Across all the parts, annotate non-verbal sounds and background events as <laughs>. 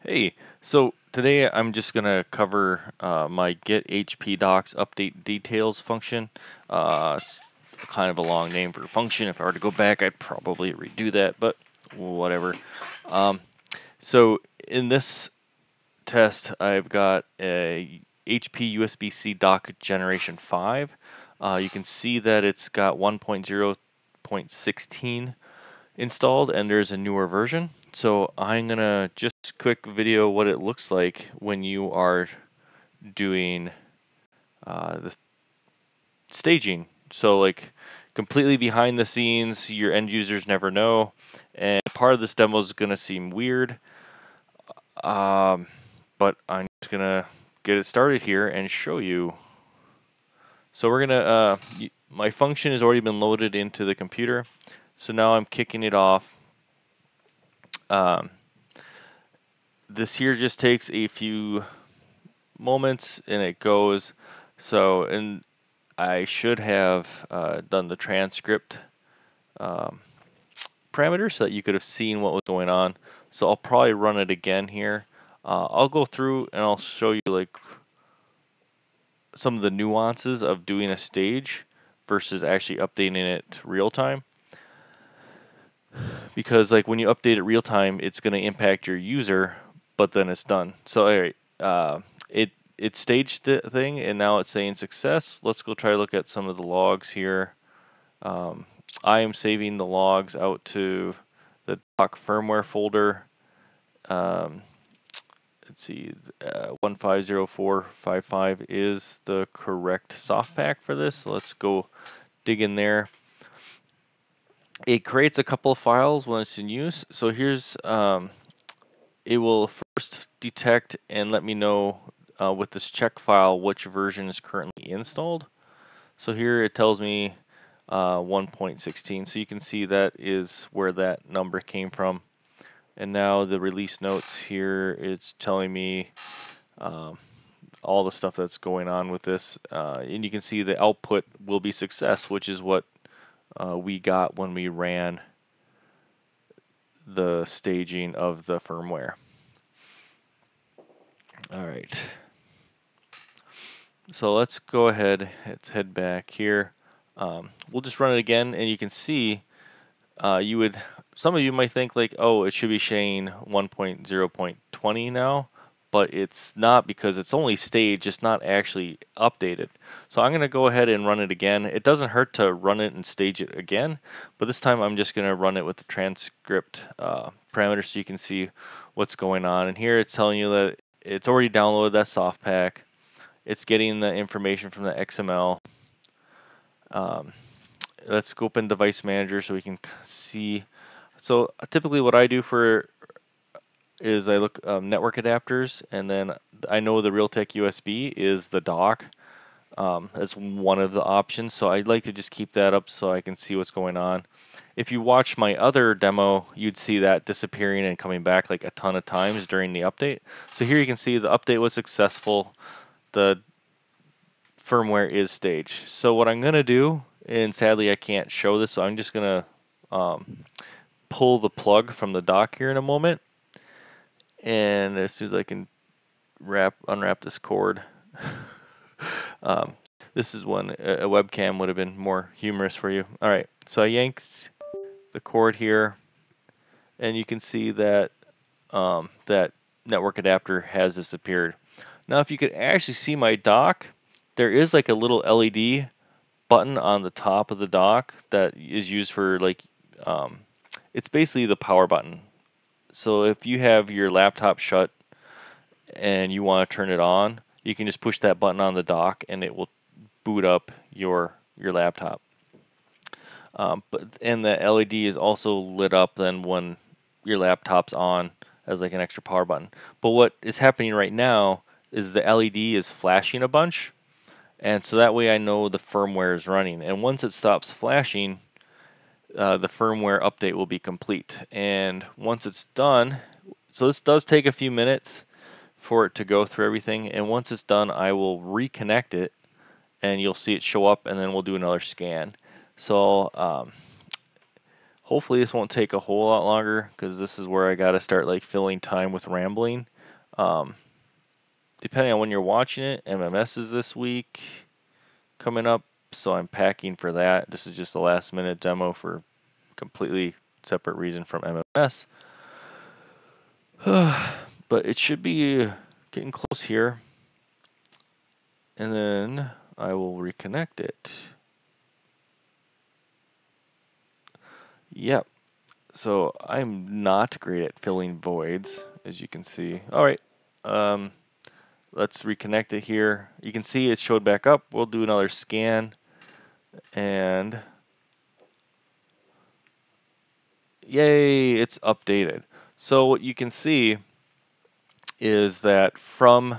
Hey, so today I'm just going to cover uh, my get HP docs update details function. Uh, it's kind of a long name for a function. If I were to go back, I'd probably redo that, but whatever. Um, so in this test, I've got a HP USB-C dock generation 5. Uh, you can see that it's got 1.0.16 installed and there's a newer version. So I'm gonna just quick video what it looks like when you are doing uh, the staging. So like completely behind the scenes, your end users never know, and part of this demo is gonna seem weird, um, but I'm just gonna get it started here and show you. So we're gonna, uh, my function has already been loaded into the computer. So now I'm kicking it off. Um, this here just takes a few moments and it goes. So, and I should have uh, done the transcript um, parameter so that you could have seen what was going on. So I'll probably run it again here. Uh, I'll go through and I'll show you like some of the nuances of doing a stage versus actually updating it real time because like when you update it real time, it's going to impact your user, but then it's done. So all right, uh, it it staged the thing and now it's saying success. Let's go try to look at some of the logs here. Um, I am saving the logs out to the dock firmware folder. Um, let's see, uh, 150455 is the correct SoftPaq for this. So let's go dig in there it creates a couple of files when it's in use. So here's, um, it will first detect and let me know uh, with this check file which version is currently installed. So here it tells me uh, 1.16. So you can see that is where that number came from. And now the release notes here, it's telling me um, all the stuff that's going on with this. Uh, and you can see the output will be success, which is what uh, we got when we ran the staging of the firmware. All right. So let's go ahead, let's head back here. Um, we'll just run it again and you can see uh, you would, some of you might think like, oh, it should be saying 1.0.20 now but it's not because it's only staged, it's not actually updated. So I'm going to go ahead and run it again. It doesn't hurt to run it and stage it again, but this time I'm just going to run it with the transcript uh, parameter so you can see what's going on. And here it's telling you that it's already downloaded that SoftPaq. It's getting the information from the XML. Um, let's go open device manager so we can see. So typically what I do for is I look um, network adapters, and then I know the Realtek USB is the dock. Um, that's one of the options, so I'd like to just keep that up so I can see what's going on. If you watch my other demo, you'd see that disappearing and coming back like a ton of times during the update. So here you can see the update was successful. The firmware is staged. So what I'm going to do, and sadly I can't show this, so I'm just going to um, pull the plug from the dock here in a moment and as soon as I can wrap unwrap this cord, <laughs> um, this is one a, webcam would have been more humorous for you. All right, so I yanked the cord here, and you can see that um, that network adapter has disappeared. Now, if you could actually see my dock, there is like a little LED button on the top of the dock that is used for like um, it's basically the power button so if you have your laptop shut and you want to turn it on, you can just push that button on the dock and it will boot up your your laptop. Um, but and the LED is also lit up then when your laptop's on as like an extra power button. But what is happening right now is the LED is flashing a bunch, and so that way I know the firmware is running. And once it stops flashing, uh, the firmware update will be complete. And once it's done, so this does take a few minutes for it to go through everything. And once it's done, I will reconnect it and you'll see it show up and then we'll do another scan. So um, Hopefully this won't take a whole lot longer because this is where I got to start like filling time with rambling. Um, depending on when you're watching it, MMS is this week coming up, so I'm packing for that. This is just a last minute demo for completely separate reason from MMS. <sighs> but it should be getting close here. And then I will reconnect it. Yep. So I'm not great at filling voids, as you can see. All right. Um, let's reconnect it here. You can see it showed back up. We'll do another scan. And yay, it's updated. So what you can see is that from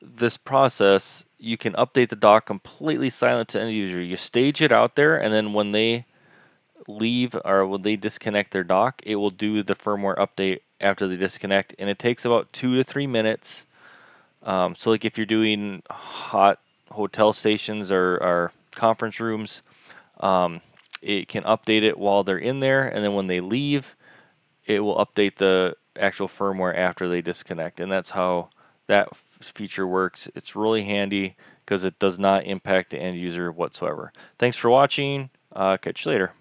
this process, you can update the dock completely silent to end user. You stage it out there, and then when they leave or when they disconnect their dock, it will do the firmware update after they disconnect, and it takes about two to three minutes. Um, so, like if you're doing hot hotel stations or, or conference rooms, um, it can update it while they're in there, and then when they leave, it will update the actual firmware after they disconnect, and that's how that feature works. It's really handy because it does not impact the end user whatsoever. Thanks for watching. Uh, catch you later.